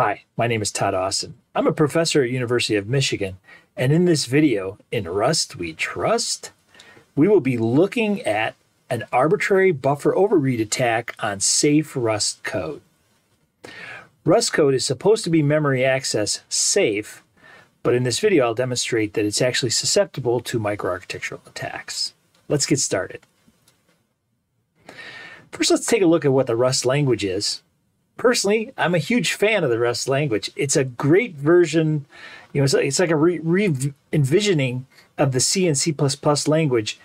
Hi, my name is Todd Austin. I'm a professor at University of Michigan, and in this video, in Rust We Trust, we will be looking at an arbitrary buffer overread attack on safe Rust code. Rust code is supposed to be memory access safe, but in this video I'll demonstrate that it's actually susceptible to microarchitectural attacks. Let's get started. First, let's take a look at what the Rust language is personally, I'm a huge fan of the Rust language. It's a great version. You know, it's like, it's like a re, re envisioning of the C and C++ language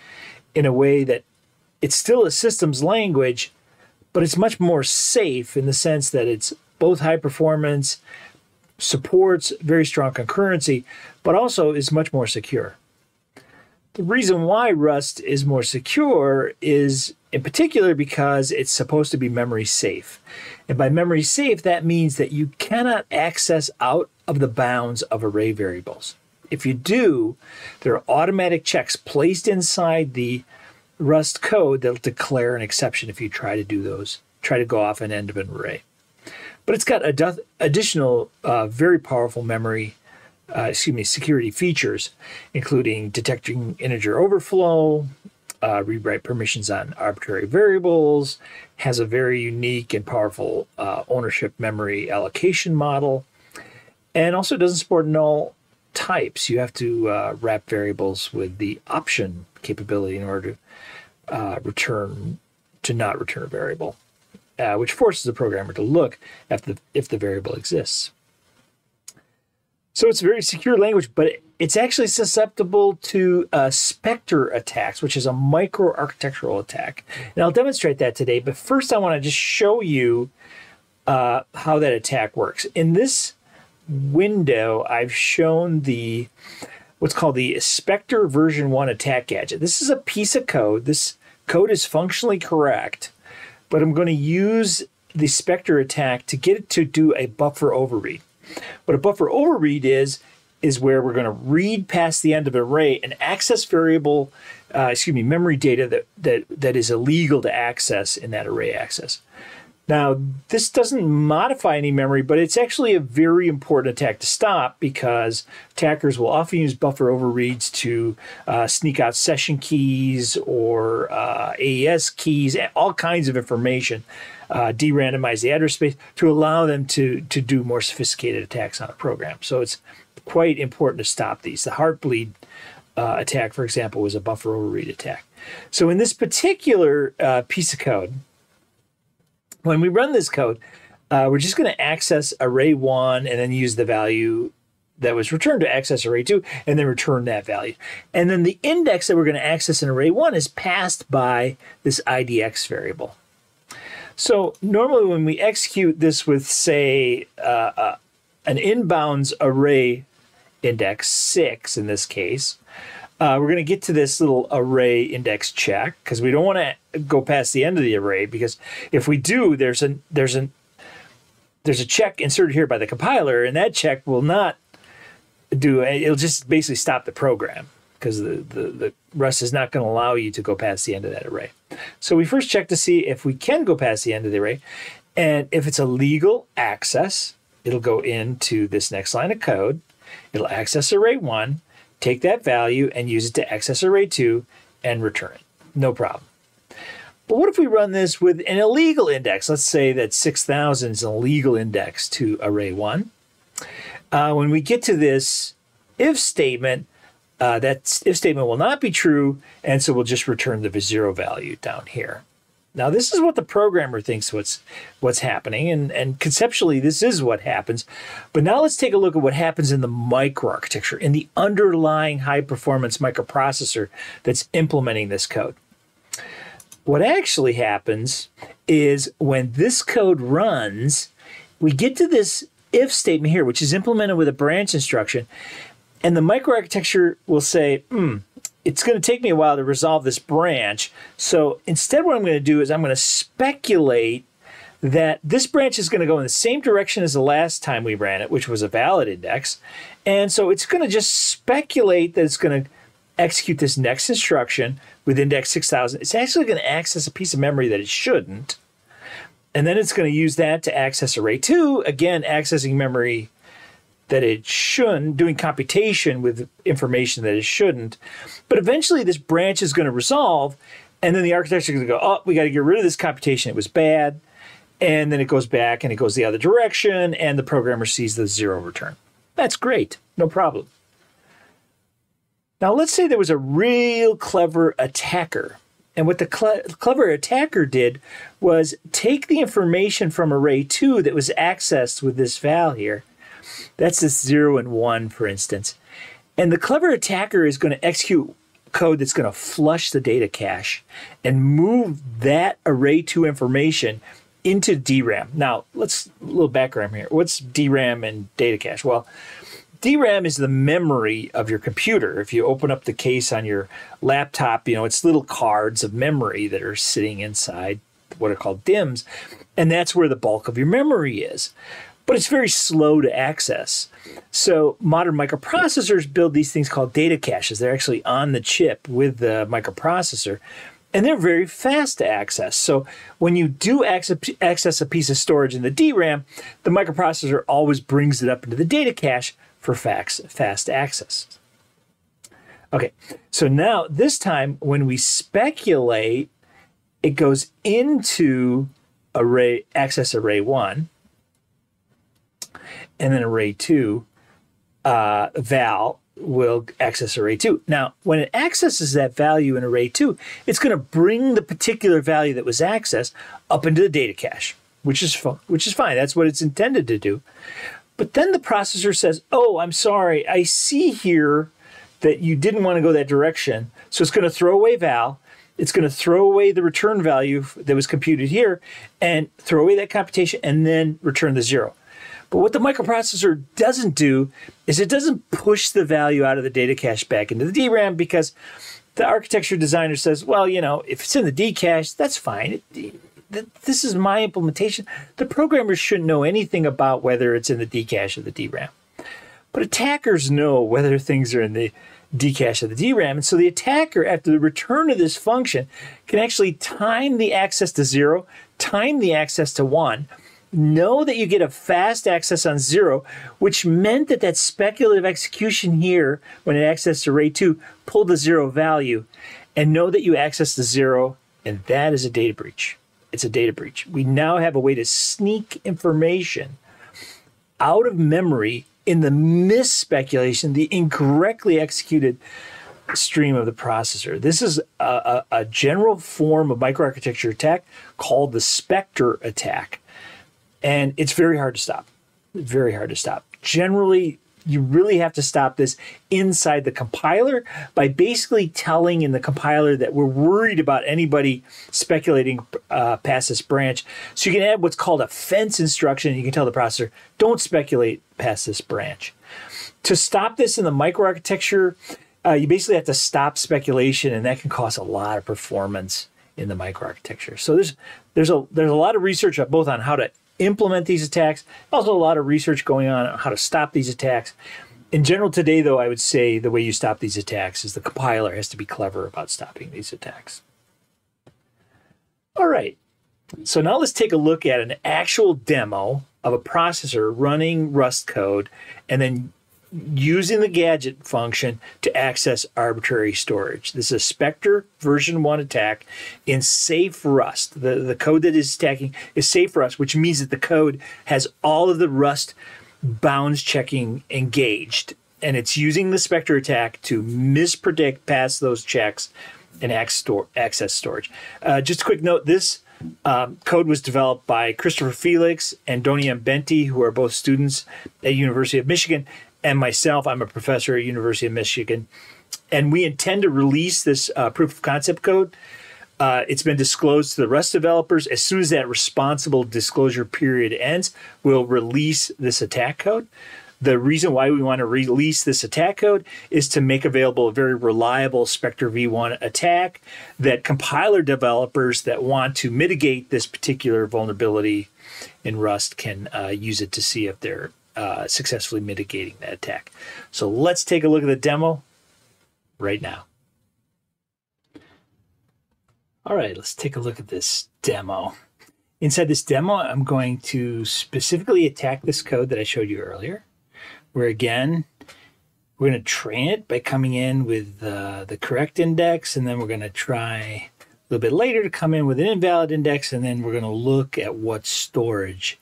in a way that it's still a systems language, but it's much more safe in the sense that it's both high performance, supports very strong concurrency, but also is much more secure. The reason why Rust is more secure is in particular because it's supposed to be memory safe. And by memory safe, that means that you cannot access out of the bounds of array variables. If you do, there are automatic checks placed inside the Rust code that'll declare an exception if you try to do those, try to go off an end of an array. But it's got additional uh, very powerful memory uh, excuse me, security features, including detecting integer overflow, uh, rewrite permissions on arbitrary variables, has a very unique and powerful uh, ownership memory allocation model, and also doesn't support null types. You have to uh, wrap variables with the option capability in order to uh, return to not return a variable, uh, which forces the programmer to look at the if the variable exists. So it's a very secure language, but it's actually susceptible to uh, Spectre attacks, which is a microarchitectural attack. And I'll demonstrate that today. But first, I want to just show you uh, how that attack works. In this window, I've shown the what's called the Spectre version 1 attack gadget. This is a piece of code. This code is functionally correct, but I'm going to use the Spectre attack to get it to do a buffer overread. What a buffer overread is, is where we're going to read past the end of an array and access variable, uh, excuse me, memory data that, that, that is illegal to access in that array access. Now, this doesn't modify any memory, but it's actually a very important attack to stop because attackers will often use buffer overreads to uh, sneak out session keys or uh, AES keys, all kinds of information uh, de-randomize the address space to allow them to to do more sophisticated attacks on a program. So it's quite important to stop these. The Heartbleed uh, attack, for example, was a buffer overread attack. So in this particular uh, piece of code, when we run this code, uh, we're just going to access array one and then use the value that was returned to access array 2 and then return that value. And then the index that we're going to access in array 1 is passed by this IDX variable. So normally when we execute this with, say, uh, uh, an inbounds array index six in this case, uh, we're going to get to this little array index check because we don't want to go past the end of the array because if we do, there's a there's an there's a check inserted here by the compiler, and that check will not do it'll just basically stop the program because the, the, the Rust is not going to allow you to go past the end of that array. So we first check to see if we can go past the end of the array. And if it's a legal access, it'll go into this next line of code. It'll access array 1, take that value, and use it to access array 2 and return it. No problem. But what if we run this with an illegal index? Let's say that 6000 is an illegal index to array 1. Uh, when we get to this if statement, uh, that if statement will not be true, and so we'll just return the zero value down here. Now, this is what the programmer thinks what's what's happening, and, and conceptually, this is what happens. But now let's take a look at what happens in the microarchitecture, in the underlying high-performance microprocessor that's implementing this code. What actually happens is when this code runs, we get to this if statement here, which is implemented with a branch instruction, and the microarchitecture will say, hmm, it's going to take me a while to resolve this branch. So instead, what I'm going to do is I'm going to speculate that this branch is going to go in the same direction as the last time we ran it, which was a valid index. And so it's going to just speculate that it's going to execute this next instruction with index 6000. It's actually going to access a piece of memory that it shouldn't. And then it's going to use that to access array two, again, accessing memory that it shouldn't, doing computation with information that it shouldn't. But eventually this branch is going to resolve, and then the architecture is going to go, oh, we got to get rid of this computation. It was bad. And then it goes back and it goes the other direction, and the programmer sees the zero return. That's great, no problem. Now, let's say there was a real clever attacker. And what the cle clever attacker did was take the information from array 2 that was accessed with this val here. That's this 0 and 1, for instance. And the clever attacker is going to execute code that's going to flush the data cache and move that array 2 information into DRAM. Now, let's a little background here. What's DRAM and data cache? Well, DRAM is the memory of your computer. If you open up the case on your laptop, you know, it's little cards of memory that are sitting inside what are called DIMMs, and that's where the bulk of your memory is. But it's very slow to access. So modern microprocessors build these things called data caches. They're actually on the chip with the microprocessor and they're very fast to access. So when you do access a piece of storage in the DRAM, the microprocessor always brings it up into the data cache for fast access. Okay, so now this time when we speculate, it goes into array access array one, and then array two uh, val will access array 2. Now, when it accesses that value in array 2, it's going to bring the particular value that was accessed up into the data cache, which is which is fine. That's what it's intended to do. But then the processor says, oh, I'm sorry, I see here that you didn't want to go that direction. So it's going to throw away val. It's going to throw away the return value that was computed here and throw away that computation and then return the zero. But what the microprocessor doesn't do is it doesn't push the value out of the data cache back into the DRAM because the architecture designer says, well, you know, if it's in the D cache, that's fine. It, this is my implementation. The programmers shouldn't know anything about whether it's in the D cache or the DRAM. But attackers know whether things are in the D cache of the DRAM. And so the attacker, after the return of this function, can actually time the access to zero, time the access to one, know that you get a fast access on zero, which meant that that speculative execution here, when it accessed array two, pulled the zero value, and know that you access the zero, and that is a data breach it's a data breach. We now have a way to sneak information out of memory in the misspeculation, the incorrectly executed stream of the processor. This is a, a, a general form of microarchitecture attack called the Spectre attack. And it's very hard to stop. Very hard to stop. Generally, you really have to stop this inside the compiler by basically telling in the compiler that we're worried about anybody speculating uh, past this branch. So you can add what's called a fence instruction. You can tell the processor, don't speculate past this branch. To stop this in the microarchitecture, uh, you basically have to stop speculation, and that can cost a lot of performance in the microarchitecture. So there's there's a there's a lot of research both on how to implement these attacks. Also, a lot of research going on on how to stop these attacks. In general, today, though, I would say the way you stop these attacks is the compiler has to be clever about stopping these attacks. All right, so now let's take a look at an actual demo of a processor running Rust code and then using the gadget function to access arbitrary storage. This is a Spectre version 1 attack in safe Rust. The, the code that is attacking is safe Rust, which means that the code has all of the Rust bounds checking engaged. And it's using the Spectre attack to mispredict past those checks and access storage. Uh, just a quick note this um, code was developed by Christopher Felix and Doniam Benti, who are both students at University of Michigan and myself, I'm a professor at University of Michigan, and we intend to release this uh, proof of concept code. Uh, it's been disclosed to the Rust developers. As soon as that responsible disclosure period ends, we'll release this attack code. The reason why we want to release this attack code is to make available a very reliable Spectre v1 attack that compiler developers that want to mitigate this particular vulnerability in Rust can uh, use it to see if they're uh, successfully mitigating that attack. So let's take a look at the demo right now. All right, let's take a look at this demo. Inside this demo, I'm going to specifically attack this code that I showed you earlier, where again, we're going to train it by coming in with uh, the correct index, and then we're going to try a little bit later to come in with an invalid index, and then we're going to look at what storage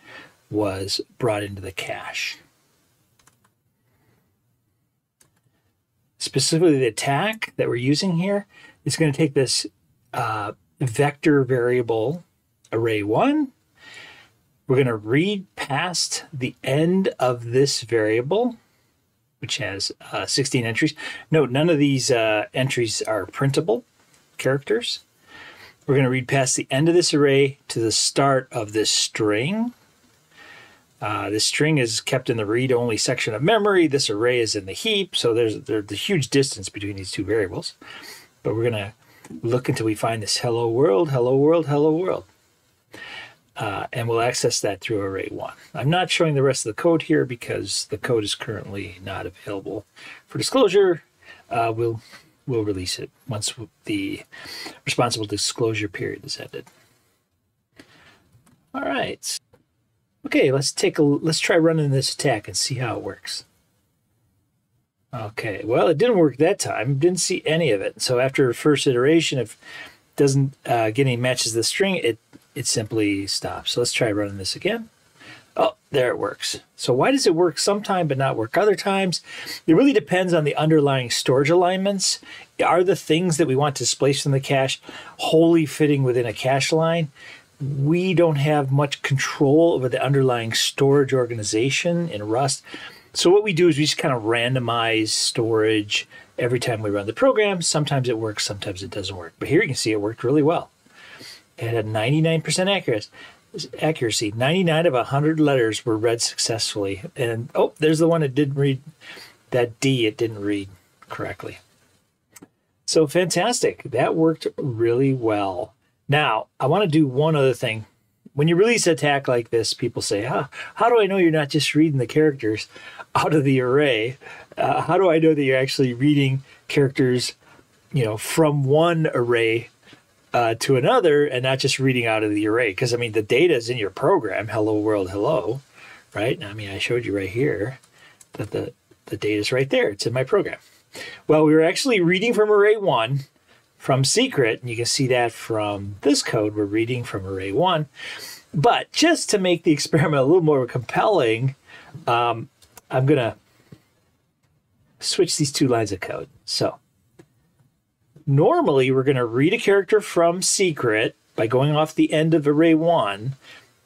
was brought into the cache. Specifically, the attack that we're using here is going to take this uh, vector variable array1. We're going to read past the end of this variable which has uh, 16 entries. Note, none of these uh, entries are printable characters. We're going to read past the end of this array to the start of this string. Uh, this string is kept in the read-only section of memory. This array is in the heap, so there's, there's a huge distance between these two variables. But we're going to look until we find this hello world, hello world, hello world uh, and we'll access that through array one. I'm not showing the rest of the code here because the code is currently not available for disclosure. Uh, we'll we'll release it once the responsible disclosure period is ended. All right. Okay, let's take a let's try running this attack and see how it works. Okay, well, it didn't work that time. Didn't see any of it. So after first iteration, if it doesn't uh, get any matches the string, it it simply stops. So let's try running this again. Oh, there it works. So why does it work sometime but not work other times? It really depends on the underlying storage alignments. Are the things that we want to displace from the cache wholly fitting within a cache line? We don't have much control over the underlying storage organization in Rust. So what we do is we just kind of randomize storage every time we run the program. Sometimes it works, sometimes it doesn't work. But here you can see it worked really well. It had 99% accuracy. Accuracy. 99 of 100 letters were read successfully. And oh, there's the one that didn't read that D, it didn't read correctly. So fantastic. That worked really well. Now, I want to do one other thing. When you release an attack like this, people say, ah, How do I know you're not just reading the characters out of the array? Uh, how do I know that you're actually reading characters you know, from one array uh, to another and not just reading out of the array. Because I mean, the data is in your program. Hello world, hello, right? I mean, I showed you right here that the the data is right there. It's in my program. Well, we were actually reading from array one from secret, and you can see that from this code. We're reading from array one. But just to make the experiment a little more compelling, um, I'm gonna switch these two lines of code. So normally we're going to read a character from secret by going off the end of array one,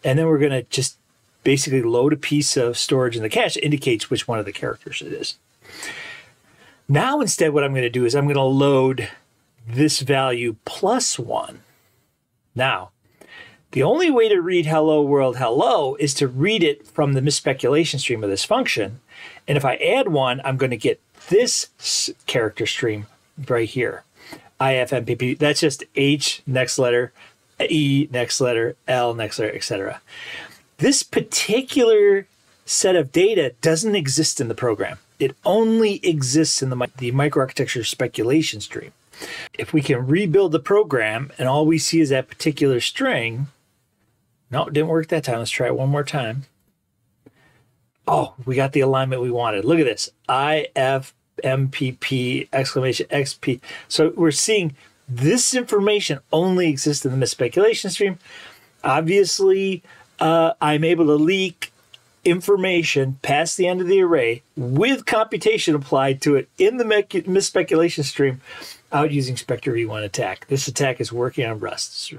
and then we're going to just basically load a piece of storage in the cache that indicates which one of the characters it is. Now, instead, what I'm going to do is I'm going to load this value plus one. Now, the only way to read hello world hello is to read it from the misspeculation stream of this function. And if I add one, I'm going to get this character stream right here. IFMPP. That's just H next letter, E next letter, L next letter, etc. This particular set of data doesn't exist in the program. It only exists in the, the microarchitecture speculation stream. If we can rebuild the program and all we see is that particular string, no, it didn't work that time. Let's try it one more time. Oh, we got the alignment we wanted. Look at this. IF MPP exclamation XP. So we're seeing this information only exists in the misspeculation stream. Obviously, uh, I'm able to leak information past the end of the array with computation applied to it in the misspeculation stream out using Spectre v1 attack. This attack is working on Rust.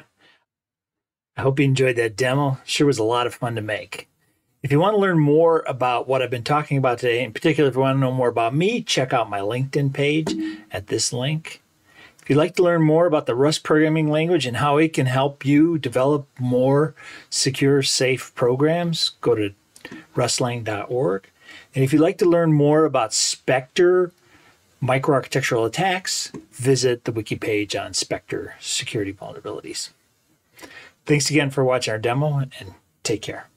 I hope you enjoyed that demo. Sure was a lot of fun to make. If you want to learn more about what I've been talking about today, in particular, if you want to know more about me, check out my LinkedIn page at this link. If you'd like to learn more about the Rust programming language and how it can help you develop more secure, safe programs, go to rustlang.org. And if you'd like to learn more about Spectre microarchitectural attacks, visit the wiki page on Spectre security vulnerabilities. Thanks again for watching our demo and take care.